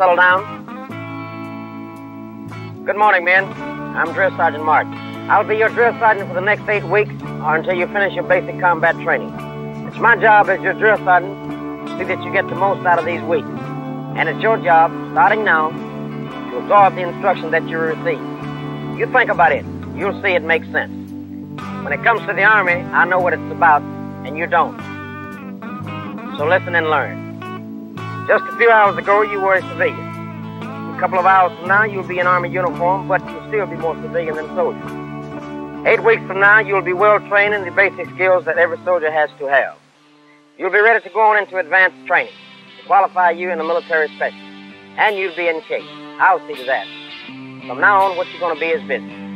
settle down? Good morning, men. I'm Drill Sergeant Mark. I'll be your drill sergeant for the next eight weeks or until you finish your basic combat training. It's my job as your drill sergeant to see that you get the most out of these weeks. And it's your job, starting now, to absorb the instruction that you receive. You think about it. You'll see it makes sense. When it comes to the Army, I know what it's about, and you don't. So listen and learn. Just a few hours ago, you were a civilian. A couple of hours from now, you'll be in Army uniform, but you'll still be more civilian than soldier. Eight weeks from now, you'll be well trained in the basic skills that every soldier has to have. You'll be ready to go on into advanced training to qualify you in the military special. And you'll be in shape. I'll see to that. From now on, what you're going to be is business.